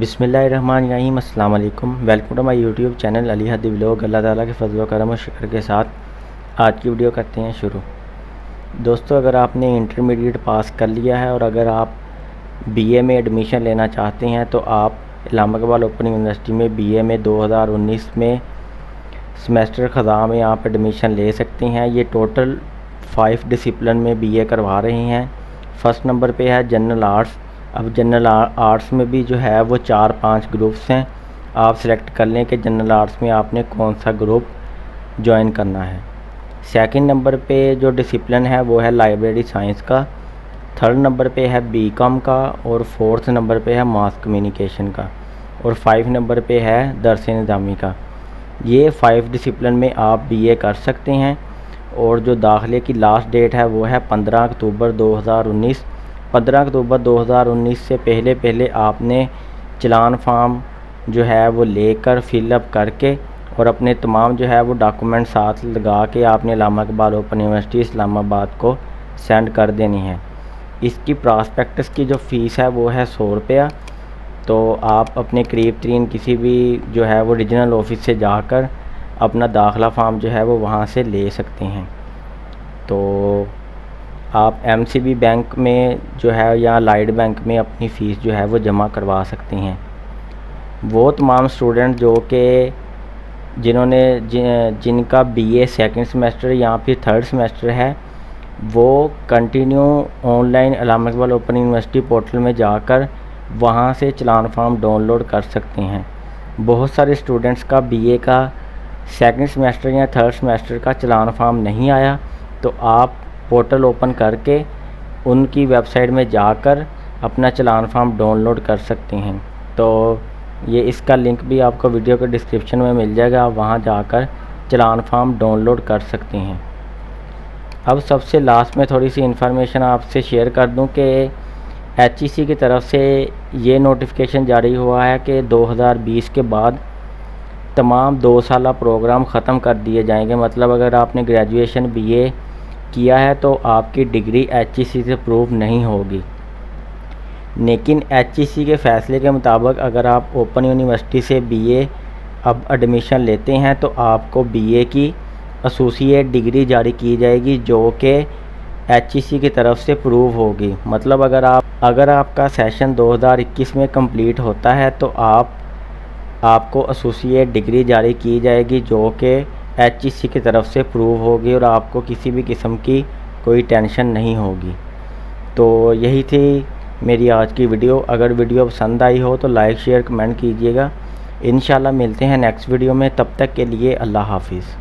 بسم اللہ الرحمن الرحیم السلام علیکم welcome to my YouTube channel Ali Hadi vlog اللہ تعالیٰ کے فضل و کرم و شکر کے ساتھ آج کی ویڈیو کرتے ہیں شروع. دوستو، اگر آپ نے انٹرمیڈیٹ پاس کر لیا ہے اور اگر آپ بی اے میں ایڈمیشن لینا چاہتے ہیں تو آپ علامہ اقبال اوپن یونیورسٹی میں بی اے میں دو ہزار انیس میں سمیسٹر خزاں میں آپ ایڈمیشن لے سکتے ہیں. یہ ٹوٹل فائیو ڈسپلن میں بی اے کروا رہے ہیں. فرسٹ نمبر پہ ہے جنرل آرٹس اب جنرل آرٹس میں بھی جو ہے وہ چار پانچ گروپس ہیں۔ آپ سلیکٹ کر لیں کہ جنرل آرٹس میں آپ نے کون سا گروپ جوائن کرنا ہے۔ سیکنڈ نمبر پہ جو ڈسپلن ہے وہ ہے لائبریری سائنس کا۔ تھرڈ نمبر پہ ہے بی کام کا اور فورتھ نمبر پہ ہے ماس کمیونیکیشن کا۔ اور فائیو نمبر پہ ہے درس نظامی کا۔ یہ فائیو ڈسپلن میں آپ بی اے کر سکتے ہیں۔ اور جو داخلے کی لاسٹ ڈیٹ ہے وہ ہے پندرہ اکتوبر دو ہزار انیس۔ پندرہ اکتوبر دو ہزار انیس سے پہلے پہلے آپ نے چلان فارم جو ہے وہ لے کر فل اپ کر کے اور اپنے تمام جو ہے وہ ڈاکومنٹ ساتھ لگا کے آپ نے علامہ اقبال اوپن یونیورسٹی اسلام آباد کو سینڈ کر دینی ہے۔ اس کی پراسپیکٹس کی جو فیس ہے وہ ہے سو روپیہ۔ تو آپ اپنے قریب ترین کسی بھی جو ہے وہ ریجنل آفس سے جا کر اپنا داخلہ فارم جو ہے وہ وہاں سے لے سکتے ہیں۔ تو آپ ایم سی بی بینک میں جو ہے یا لائٹ بینک میں اپنی فیس جو ہے وہ جمع کروا سکتے ہیں۔ وہ تمام اسٹوڈنٹ جو کہ جنہوں نے جن کا بی اے سیکنڈ سمیسٹر یا پھر تھرڈ سمیسٹر ہے، وہ continue on line Allama Iqbal open university portal میں جا کر وہاں سے چلان فارم ڈاؤن لوڈ کر سکتے ہیں۔ بہت سارے اسٹوڈنٹس کا بی اے کا سیکنڈ سمیسٹر یا تھرڈ سمیسٹر کا چلان فارم نہیں آیا، تو آپ پورٹل اوپن کر کے ان کی ویب سائٹ میں جا کر اپنا چلان فارم ڈاؤن لوڈ کر سکتے ہیں۔ تو یہ اس کا لنک بھی آپ کو ویڈیو کے ڈسکرپشن میں مل جائے گا، آپ وہاں جا کر چلان فارم ڈاؤن لوڈ کر سکتے ہیں۔ اب سب سے لاسٹ میں تھوڑی سی انفارمیشن آپ سے شیئر کر دوں کہ ایچ ای سی کی طرف سے یہ نوٹیفیکیشن جاری ہوا ہے کہ دو ہزار بیس کے بعد تمام دو سالہ پروگرام ختم کر دیے جائیں گے۔ مطلب اگر آپ نے گریجویشن بی اے کیا ہے تو آپ کی ڈگری ایچ ای سی سے پروو نہیں ہوگی۔ لیکن ایچ ای سی کے فیصلے کے مطابق اگر آپ اوپن یونیورسٹی سے بی اے اب ایڈمیشن لیتے ہیں تو آپ کو بی اے کی اسوسیٹ ڈگری جاری کی جائے گی جو کہ ایچ ای سی کی طرف سے پروو ہوگی۔ مطلب اگر آپ اگر آپ کا سیشن دو ہزار اکیس میں کمپلیٹ ہوتا ہے تو آپ آپ کو اسوسیٹ ڈگری جاری کی جائے گی جو کہ ایچ ای سی کی طرف سے پروو ہوگی اور آپ کو کسی بھی قسم کی کوئی ٹینشن نہیں ہوگی۔ تو یہی تھی میری آج کی ویڈیو۔ اگر ویڈیو پسند آئی ہو تو لائک، شیئر، کمنٹ کیجیے گا۔ انشاءاللہ ملتے ہیں نیکسٹ ویڈیو میں۔ تب تک کے لیے اللہ حافظ۔